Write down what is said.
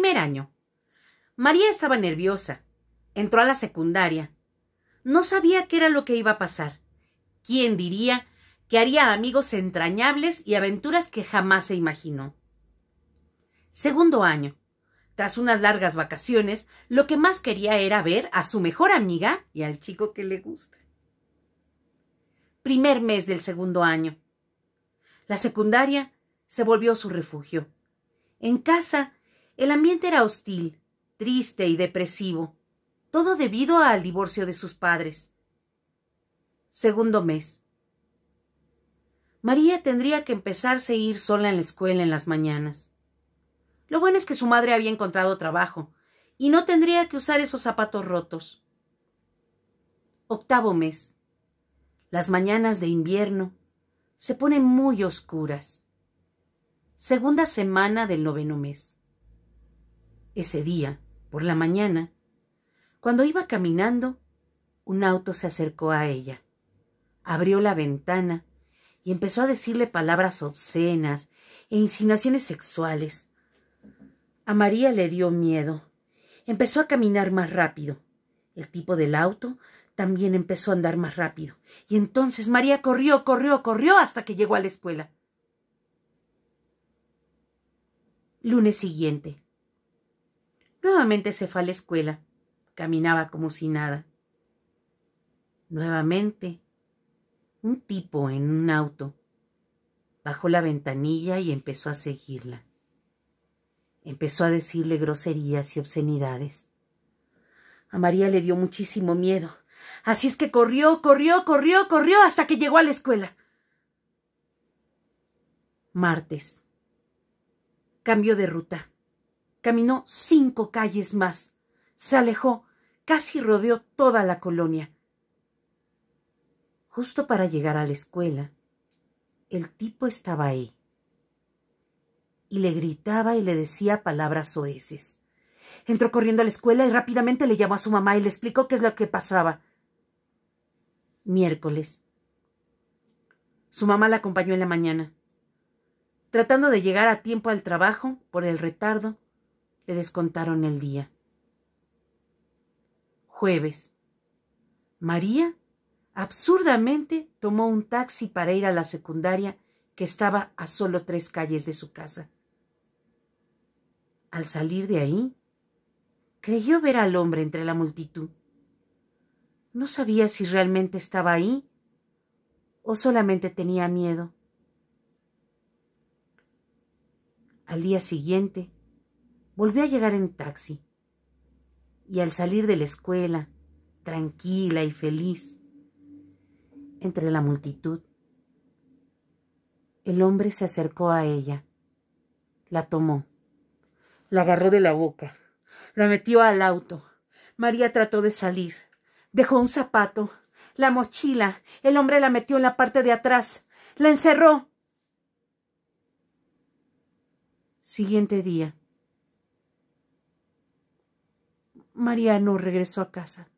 Primer año. María estaba nerviosa. Entró a la secundaria. No sabía qué era lo que iba a pasar. ¿Quién diría que haría amigos entrañables y aventuras que jamás se imaginó? Segundo año. Tras unas largas vacaciones, lo que más quería era ver a su mejor amiga y al chico que le gusta. Primer mes del segundo año. La secundaria se volvió su refugio. En casa, el ambiente era hostil, triste y depresivo, todo debido al divorcio de sus padres. Segundo mes. María tendría que empezarse a ir sola en la escuela en las mañanas. Lo bueno es que su madre había encontrado trabajo y no tendría que usar esos zapatos rotos. Octavo mes. Las mañanas de invierno se ponen muy oscuras. Segunda semana del noveno mes. Ese día, por la mañana, cuando iba caminando, un auto se acercó a ella. Abrió la ventana y empezó a decirle palabras obscenas e insinuaciones sexuales. A María le dio miedo. Empezó a caminar más rápido. El tipo del auto también empezó a andar más rápido. Y entonces María corrió, corrió, corrió hasta que llegó a la escuela. Lunes siguiente. Nuevamente se fue a la escuela. Caminaba como si nada. Nuevamente, un tipo en un auto bajó la ventanilla y empezó a seguirla. Empezó a decirle groserías y obscenidades. A María le dio muchísimo miedo. Así es que corrió, corrió, corrió, corrió hasta que llegó a la escuela. Martes. Cambió de ruta. Caminó cinco calles más. Se alejó, casi rodeó toda la colonia. Justo para llegar a la escuela, el tipo estaba ahí. Y le gritaba y le decía palabras soeces. Entró corriendo a la escuela y rápidamente le llamó a su mamá y le explicó qué es lo que pasaba. Miércoles. Su mamá la acompañó en la mañana. Tratando de llegar a tiempo al trabajo, por el retardo, le descontaron el día. Jueves. María absurdamente tomó un taxi para ir a la secundaria que estaba a solo tres calles de su casa. Al salir de ahí, creyó ver al hombre entre la multitud. No sabía si realmente estaba ahí o solamente tenía miedo. Al día siguiente, volvió a llegar en taxi. Y al salir de la escuela, tranquila y feliz, entre la multitud, el hombre se acercó a ella, la tomó, la agarró de la boca, la metió al auto. María trató de salir, dejó un zapato, la mochila, el hombre la metió en la parte de atrás, la encerró Siguiente día. María no regresó a casa.